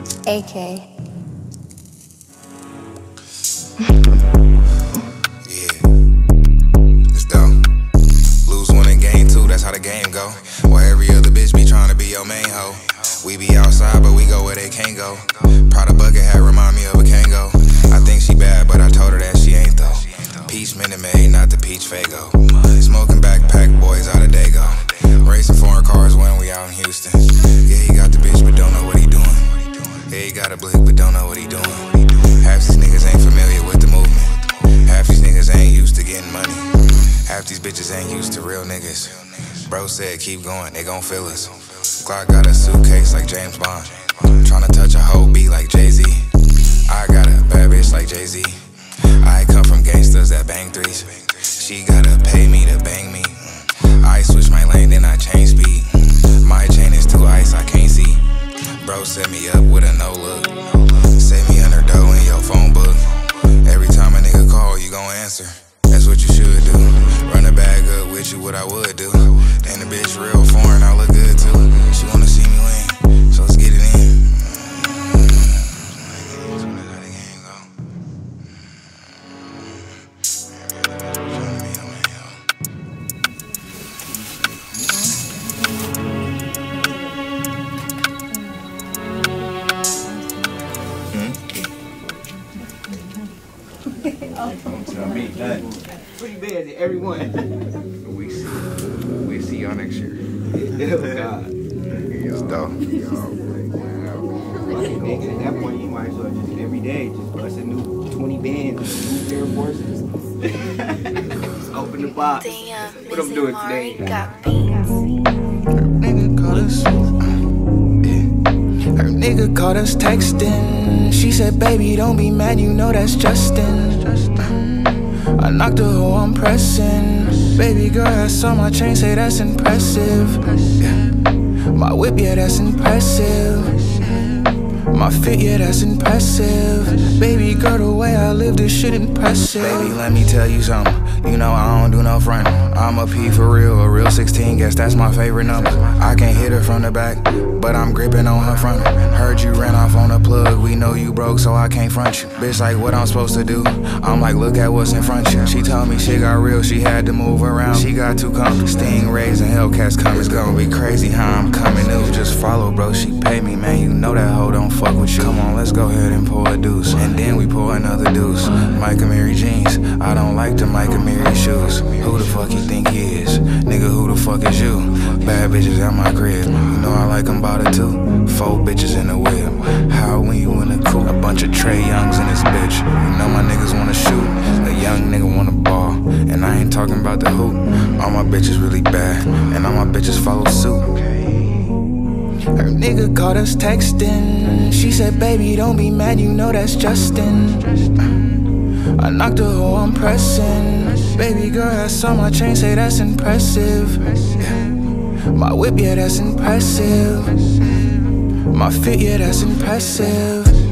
AK. Yeah, it's dope. Lose one and gain two, that's how the game go. While every other bitch be trying to be your main hoe. We be outside, but we go where they can't go. Prada bucket hat remind me of a Kango. I think she bad, but I told her that she ain't though. Peach Minute Maid, not the Peach Faygo. Smoking backpack boys out of Dago. Racing foreign cars when we out in Houston. Yeah, he got the bitch, but don't know what he doing. Yeah, he got a blick, but don't know what he doing. Half these niggas ain't familiar with the movement. Half these niggas ain't used to getting money. Half these bitches ain't used to real niggas. Bro said keep going, they gon' feel us. Glock got a suitcase like James Bond. Tryna touch a whole beat like Jay Z. I got a bad bitch like Jay Z. I come from gangsters that bang threes. She gotta pay me to bang me. I switch my lane, then I change speed. Answer. That's what you should do. Run a bag up with you, what I would do. And the bitch real foreign, Tell me nothing. Pretty bad to everyone. We see. We see y'all next year. oh God. It's dope. Nigga, at that point, you might as well just every day just bust a new 20 bands, new Air Forces. just open the box. Damn, What I'm doing today? got beans. Nigga caught us. Nigga caught us texting. She said, Baby, don't be mad, you know that's Justin. I knocked her hoe, I'm pressing. Baby girl, I saw my chain, say that's impressive. My whip, yeah, that's impressive. My fit, yeah, that's impressive. Baby girl, the way I live, this shit impressive. Baby, let me tell you something. You know I don't do no front. I'm a P for real, a real 16, guess that's my favorite number. I can't hit her from the back, but I'm gripping on her front. Heard you ran off on a plug, we know you broke, so I can't front you. Bitch, like what I'm supposed to do? I'm like, look at what's in front you. She told me shit got real, she had to move around. She got too comfortable. Stingrays and Hellcats come, it's gonna be crazy how I'm coming new. Just follow, bro, she pay me, man. You know that hoe don't fuck with you. Come on, let's go ahead and pour a deuce. And then we pour another deuce. Mike Amiri jeans, I don't like the Mike Amiri shoes. Who the fuck you think he is? Nigga, who the fuck is you? Bad bitches at my crib. You know I like them about it too. Four bitches in the whip. How when you in the coupe? A bunch of Trey Youngs in this bitch. You know my niggas wanna shoot. A young nigga wanna ball. And I ain't talking about the hoop. All my bitches really bad. And all my bitches follow suit. Her nigga caught us texting. She said, Baby, don't be mad, you know that's Justin. I knocked her hoe, I'm pressing. Baby girl, I saw my chain, say that's impressive. My whip, yeah, that's impressive. My fit, yeah, that's impressive.